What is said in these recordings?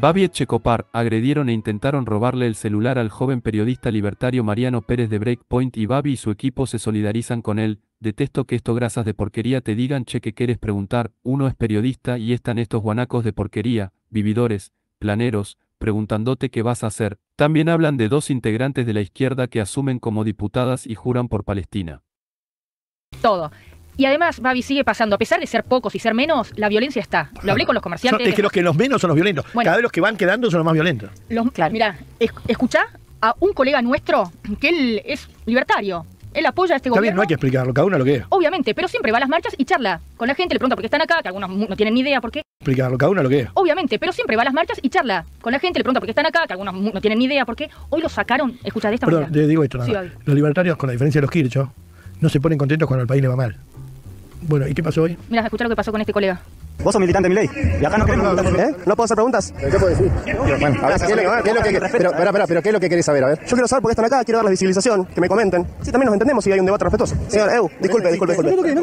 Babi Checopar agredieron e intentaron robarle el celular al joven periodista libertario Mariano Pérez de Breakpoint y Babi y su equipo se solidarizan con él. Detesto que estos grasas de porquería te digan che que quieres preguntar, uno es periodista y están estos guanacos de porquería, vividores, planeros, preguntándote qué vas a hacer. También hablan de dos integrantes de la izquierda que asumen como diputadas y juran por Palestina. Todo. Y además, Babi, sigue pasando. A pesar de ser pocos y ser menos, la violencia está. Lo hablé con los comerciantes. Son- es que los que los menos son los violentos. Bueno. Cada vez los que van quedando son los más violentos. Los- Mira, es- escuchá a un colega nuestro que él es libertario. Él apoya a este Está bien, gobierno. no hay que explicarlo, cada uno lo que es. Obviamente, pero siempre va a las marchas y charla con la gente, le pregunta por qué están acá, que algunos no tienen ni idea por qué. Explicarlo, cada uno lo que es. Obviamente, pero siempre va a las marchas y charla con la gente, le pregunta por qué están acá, que algunos no tienen ni idea por qué. Hoy lo sacaron, escucha de esta Perdón, manera. te digo esto nada Sí. Los libertarios, con la diferencia de los Kirchhoff, no se ponen contentos cuando al país le va mal. Bueno, ¿y qué pasó hoy? Mira, escucha lo que pasó con este colega. Vos sos militante, Milei. Y acá no, ¿Eh? ¿No puedo hacer preguntas? Eh, ¿Qué puedo decir? Bueno, a ver, ¿qué, es lo, ¿qué pero, eh. pero, pero, ¿qué es lo que querés saber? A ver. Yo quiero saber por qué están acá, quiero dar la visibilización, que me comenten. Sí, también nos entendemos si hay un debate respetuoso. Señor, eu, disculpe, disculpe, disculpe.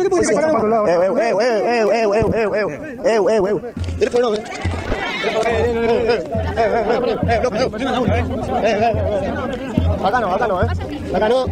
Acá no, acá no, ¿eh? Acá no.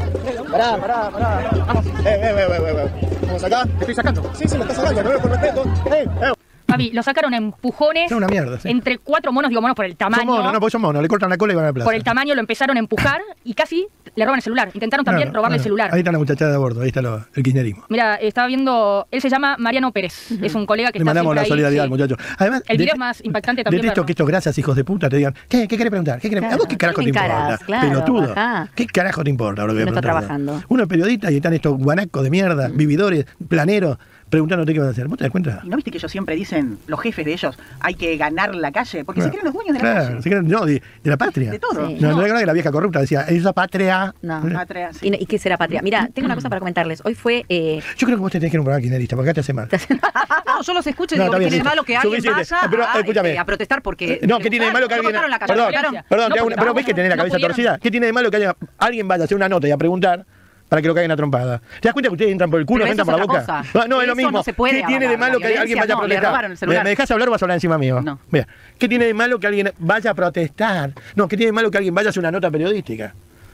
Pará, pará, pará. Vamos. Eh, eh, eh, eh, eh, eh. ¿Vamos acá? ¿Te estoy sacando? Sí, sí, me estás sacando, no con respeto. Eh, eh. Babi, lo sacaron a empujones. Es una mierda, sí. Entre cuatro monos, digo monos por el tamaño. Son monos, no, porque son monos, le cortan la cola y van a la plaza. Por el tamaño lo empezaron a empujar y casi le roban el celular. Intentaron también robarle el celular. Ahí está la muchachada de abordo, ahí está lo- el kirchnerismo. Mira, estaba viendo, él se llama Mariano Pérez, es un colega que Le está mandamos la solidaridad sí. al muchacho. Además, El video es más impactante también. Detesto que estos grasas hijos de puta te digan, ¿qué, qué querés preguntar? ¿Qué querés? Claro, ¿A vos qué carajo ¿qué te importa? Claro, Pelotudo. ajá. ¿Qué carajo te importa lo que No está trabajando. Uno es periodista y están estos guanacos de mierda, vividores, planeros, preguntándote qué vas a hacer. ¿Vos te das cuenta? ¿Y no viste que ellos siempre dicen, los jefes de ellos, hay que ganar la calle? Porque se creen los dueños de la Claro, calle. se creen- no, de, de la patria. De todo. Sí. No, no, no, que la vieja corrupta decía, esa patria. No. Patria, sí. ¿Y, y qué será patria? Mira, tengo una cosa para comentarles. Hoy fue. eh, Yo creo que vos te tenés que ir a un programa kirchnerista, porque acá te hace mal. No, yo los escucho y No, digo está que bien, tiene de malo que alguien vaya Pero, a, escúchame. eh, a protestar porque... No, ¿qué tiene de malo que alguien... la. Perdón, perdón, pero ves que tenés la cabeza torcida. ¿Qué tiene de malo que alguien vaya a hacer una nota y a preguntar para que lo caigan a trompada? ¿Te das cuenta que ustedes entran por el culo, entran por la boca? cosa. No, no, es lo mismo. no se puede ¿Qué tiene de malo que alguien vaya a no, le protestar? robaron el ¿Me, celular. me dejas hablar o vas a hablar encima mío? No. Mira, ¿qué tiene de malo que alguien vaya a protestar? No, ¿qué tiene de malo que alguien vaya a hacer una nota periodística?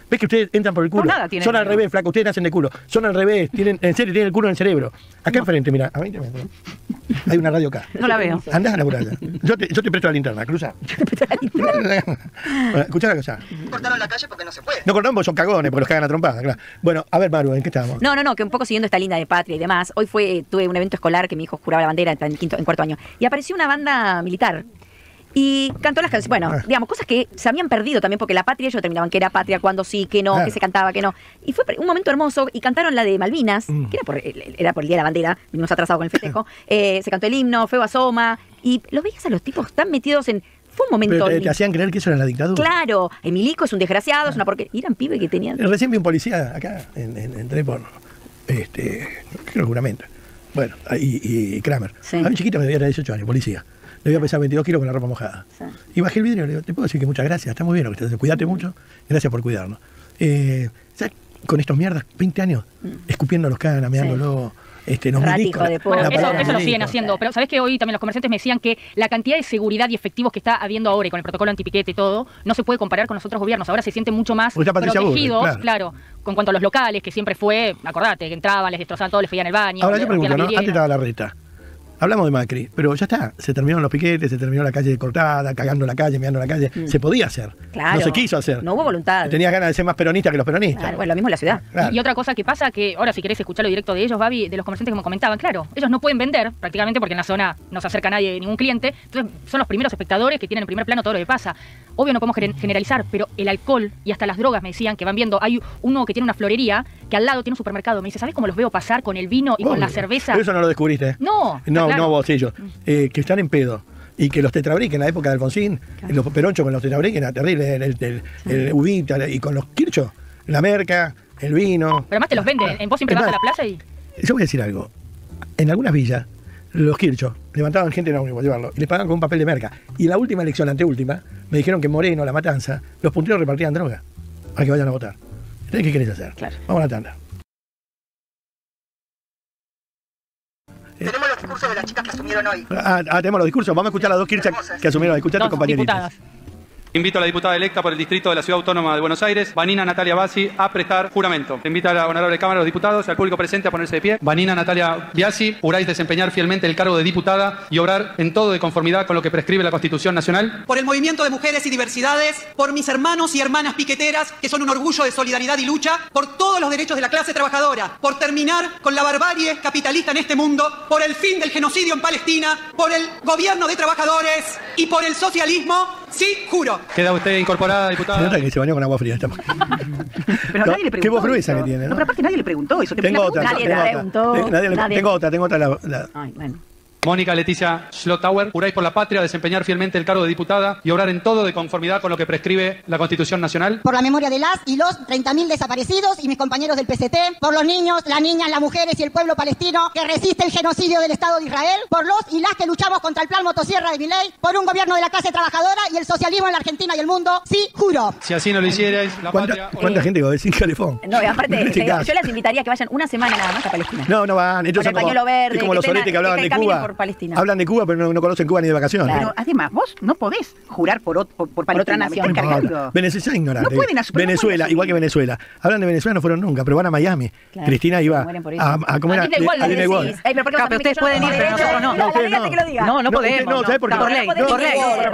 ¿Ves que ustedes entran por el culo? No, nada tiene Son al revés, flaco, ustedes nacen de culo. Son al revés, tienen, en serio, tienen el culo en el cerebro. Acá enfrente, mira, a 20 metros. Hay una radio acá. No la veo. Andás a la muralla. Yo te, yo te presto la linterna, cruza. Bueno, Escuchá la cosa. Cortaron la calle porque no se puede. No cortamos porque son cagones, porque los cagan a trompada, claro. Bueno, a ver, Maru, ¿en qué estábamos? No, no, no, que un poco siguiendo esta linda de patria y demás. Hoy fue, eh, tuve un evento escolar que mi hijo juraba la bandera en, quinto, en cuarto año. Y apareció una banda militar. Y cantó las canciones, bueno, Ah. digamos, cosas que se habían perdido también, porque la patria, ellos terminaban que era patria, cuando sí, que no, Claro. que se cantaba, que no. Y fue un momento hermoso, y cantaron la de Malvinas, Mm. que era por, el- era por el Día de la Bandera, vinimos atrasados con el festejo. Eh, se cantó el himno, fue Asoma, y los veías a los tipos tan metidos en. Fue un momento. Pero te, hacían creer que eso era la dictadura. Claro, Emilico es un desgraciado, es una porque eran pibes que tenían. Eh, Recién vi un policía acá, en, en, entré por, este, creo que juramento. Bueno, y, y Kramer. Sí. Había un chiquito debía tener 18 años, policía. Le iba a pesar 22 kilos con la ropa mojada. Sí. Y bajé el vidrio y le digo, te puedo decir que muchas gracias, está muy bien lo que estás haciendo. Cuídate mucho, gracias por cuidarnos. Eh, ¿sabes? Con estos mierdas, 20 años, escupiendo los canas, meándolo, este, la- puta. Bueno, la eso, eso lo siguen haciendo. Pero sabes que hoy también los comerciantes me decían que la cantidad de seguridad y efectivos que está habiendo ahora y con el protocolo antipiquete y todo, no se puede comparar con los otros gobiernos. Ahora se sienten mucho más protegidos, claro. claro. con cuanto a los locales, que siempre fue, acordate, que entraban, les destrozaban todo, les feían el baño. Ahora yo pregunto, ¿no? Antes estaba la reta. Hablamos de Macri, pero ya está. Se terminaron los piquetes, se terminó la calle cortada, cagando la calle, meando la calle. Se podía hacer. Mm. Claro. No se quiso hacer. No hubo voluntad. Tenías ganas de ser más peronista que los peronistas. Claro, bueno, lo mismo en la ciudad. Claro. Y otra cosa que pasa, que ahora si querés escucharlo directo de ellos, Babi, de los comerciantes que me comentaban, claro, ellos no pueden vender prácticamente porque en la zona no se acerca nadie, ningún cliente, entonces son los primeros espectadores que tienen en primer plano todo lo que pasa. Obvio no podemos gener- generalizar, pero el alcohol y hasta las drogas me decían que van viendo, hay uno que tiene una florería que al lado tiene un supermercado, me dice, ¿sabes cómo los veo pasar con el vino y con la cerveza? Pero eso no lo descubriste. ¿eh? No, está No, claro. no vos, ellos. Eh, que están en pedo. Y que los tetrabriques en la época de Alfonsín, los peronchos con los tetrabriques era terrible, el, el, el, el Ubita, y con los Kirchhoff, la merca, el vino. Pero además te los venden, en vos siempre vas a la plaza y... Yo voy a decir algo. En algunas villas, los Kirchhoff levantaban gente en ómnibus a llevarlo y les pagaban con un papel de merca. Y la última elección, la anteúltima, me dijeron que en Moreno, La Matanza, los punteros repartían droga para que vayan a votar. Entonces, ¿qué querés hacer? Claro. Vamos a la tanda. Tenemos los discursos de las chicas que asumieron hoy. Ah, ah, tenemos los discursos. Vamos a escuchar a las dos Kirchner que asumieron. Escuchar a diputadas. Invito a la diputada electa por el distrito de la Ciudad Autónoma de Buenos Aires, Vanina Natalia Bassi, a prestar juramento. Invita a la honorable Cámara de los Diputados y al público presente a ponerse de pie. Vanina Natalia Biasi, juráis desempeñar fielmente el cargo de diputada y obrar en todo de conformidad con lo que prescribe la Constitución Nacional. por el movimiento de mujeres y diversidades, por mis hermanos y hermanas piqueteras, que son un orgullo de solidaridad y lucha, por todos los derechos de la clase trabajadora, por terminar con la barbarie capitalista en este mundo, por el fin del genocidio en Palestina, por el gobierno de trabajadores y por el socialismo, sí, juro. Queda usted incorporada, Se diputada. nota que se bañó con agua fría. esta- Pero No, nadie le preguntó. qué voz gruesa eso. que tiene, ¿no? No, pero aparte nadie le preguntó eso. Te Tengo otra. Nadie tengo le otra. preguntó. Tengo- nadie le- Nadie. Tengo otra, tengo otra. la- la- Ay, bueno. Mónica Leticia Schlotauer, juráis por la patria desempeñar fielmente el cargo de diputada y obrar en todo de conformidad con lo que prescribe la Constitución Nacional. por la memoria de las y los 30.000 desaparecidos y mis compañeros del PCT, por los niños, las niñas, las mujeres y el pueblo palestino que resiste el genocidio del Estado de Israel, por los y las que luchamos contra el plan motosierra de Milei, por un gobierno de la clase trabajadora y el socialismo en la Argentina y el mundo, sí, juro. Si así no lo hicierais, la ¿Cuánta, patria... cuánta gente va a decir calefón? No, y aparte, En este le- caso. yo les invitaría a que vayan una semana nada más a Palestina. No, no van. Con son el como, pañuelo verde, es como que los tengan- soletes que hablaban que de Cuba. Por Palestina. Hablan de Cuba, pero no, no conocen Cuba ni de vacaciones. Claro. Pero además, vos no podés jurar por, ot- por, por Palestina. otra ¿Me nación. No? Venezuela es ignorante. No pueden asu- pero no Venezuela, pueden igual que asumir. Venezuela. Hablan de Venezuela, no fueron nunca, pero van a Miami. Claro. Cristina iba Se mueren por eso. a, a comer A. Ay, pero ¿por ustedes pueden ir, pero nosotros no. No, no. podemos. no, ¿sabe por qué? Por ley, por ley.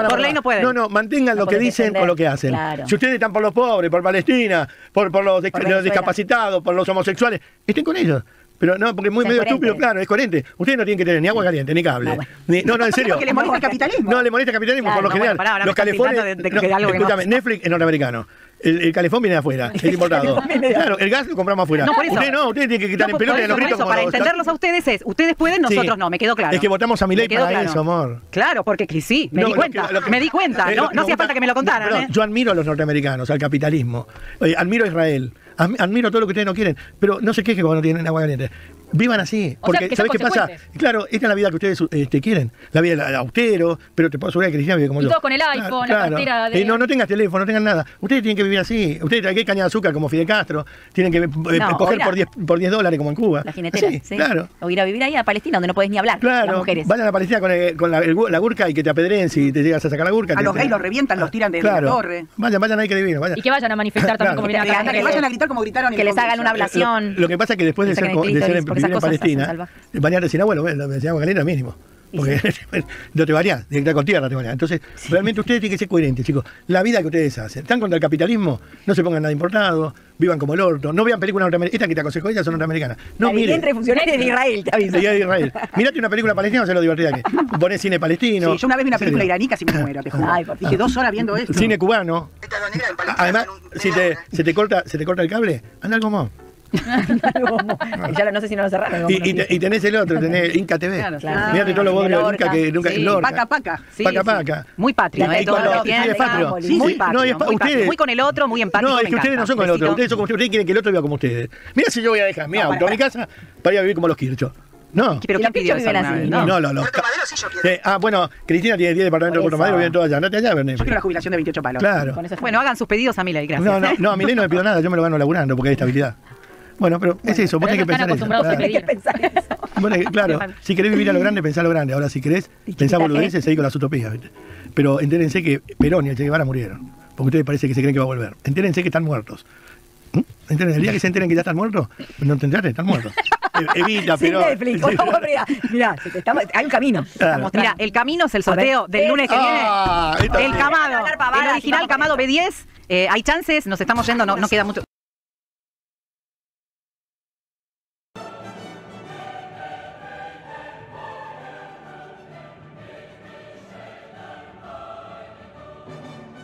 Por no pueden. No, no, mantengan lo que dicen o lo que hacen. Si ustedes están por los pobres, por Palestina, por, por los, Por discapacitados, por los homosexuales, estén con ellos. Pero no, porque es muy medio estúpido, claro, es coherente. Ustedes no tienen que tener ni agua caliente, ni cable. No, bueno. Ni- no, no, en serio. Porque les molesta el capitalismo. No, le molesta el capitalismo Claro, por lo no, general. bueno, pará, los calefones. de- de- no, de algo escúchame, Netflix es norteamericano. El, el calefón viene de afuera, es importado. Claro, el gas lo compramos afuera. No, por eso. Ustedes no, ustedes tienen que quitar en pelota en los gritos eso, para los- entenderlos a ustedes es, ustedes pueden, Sí. nosotros no, me quedó claro. Es que votamos a mi ley para claro. eso, amor. Claro, porque que sí, me No, di cuenta, que- que- me di cuenta, Eh, no, no hacía falta que me lo contaran, perdón, ¿eh? Yo admiro a los norteamericanos, al capitalismo. Admiro a Israel. Admi- Admiro todo lo que ustedes no quieren. Pero no se quejen cuando no tienen agua caliente. Vivan así. O Porque, sea, que ¿sabes sean qué pasa? Claro, esta es la vida que ustedes este, quieren. La vida del austero, pero te puedo asegurar que Cristina vive como Y yo. todo con el iPhone, la cartera de- Eh, no, no tengas teléfono, no tengas nada. Ustedes tienen que vivir así. Ustedes tienen que caña de azúcar como Fidel Castro. Tienen que eh, No, coger a- por 10 por 10 dólares como en Cuba. La jinetera, Así, sí. Claro. O ir a vivir ahí a Palestina, donde no podés ni hablar. Las Claro, mujeres. vayan a Palestina con, el- con la, el gu- la gurka y que te apedreen si te llegas a sacar la gurka. A te- los te- gays los revientan, los tiran desde Claro. la torre. Vayan, vayan ahí que divino, vayan. Y que vayan a manifestar también como vienen hagan- Que vayan a gritar como gritaron en Que les hagan una ablación. Lo que pasa es que después de ser, de ser porque vivir en Palestina, bañarte sin agua, bueno, me decía agua caliente mínimo. Porque no te bañás, directa con tierra te bañás. Entonces, realmente ustedes tienen que ser coherentes, chicos. La vida que ustedes hacen, están contra el capitalismo, no se pongan nada importado, vivan como el orto, no vean películas norteamericanas. Esta que te aconsejo, ellas son norteamericanas. No La entre funcionarios de Israel, te aviso. De de Israel. Mirate una película palestina, se lo divertida que. Ponés cine palestino. Sí, yo una vez vi una película Sí. iraní casi me muero, te juro. Ay, por Dije dos horas viendo esto. Cine cubano. Además, un- si te, se, te corta, se te corta el cable, anda algo más. ya lo- no sé si no lo cerraron. Y, y, te- y tenés el otro, tenés Inca TV. Claro, claro. Mirate todos los bodrios de. Inca que nunca. Sí, Lorca. Paca, paca. Sí, paca, sí. paca. Muy patrio, ¿eh? Todo lo que es patrio. Sí, muy sí. patrio, No, muy, patrio. ustedes- muy con el otro, muy empático. No, es que ustedes no son con el otro. Ustedes son como ustedes. Ustedes quieren que el otro viva como ustedes. Mira si yo voy a dejar mi No, auto, para, mi casa, para ir a vivir como los Kirchhoff. No. Pero Y ¿quién los pidió eso? No, No. no, yo quiero. Ah, bueno, Cristina tiene 10 departamentos en Por. Madero, viven todos allá. Andate allá, Bernet. Yo quiero una jubilación de 28 palos. Claro. Con eso Bueno, hagan sus pedidos a Milei, gracias. No, no, no, a mi ley no me pido nada, yo me lo gano laburando porque hay estabilidad. Bueno, pero es eso, vos tenés que pensar están eso. a pensar eso. Bueno, eh, claro, si querés vivir a lo grande, pensá a lo grande. Ahora, si querés pensar boludeces, seguí con las utopías. ¿viste? Pero entérense que Perón y el Che Guevara murieron. Porque ustedes parece que se creen que va a volver. Entérense que están muertos. ¿Mm? ¿Entienden? El día que se enteren que ya están muertos, no te enteraste, están muertos. Evita, Sin Perón. Netflix. Por favor, mira, mira, se te está- hay un camino. Claro. Mira, el camino es el sorteo del lunes que Ah, viene. El Camado, el original Camado con B10. Eh, hay chances, nos estamos yendo, no, no queda mucho.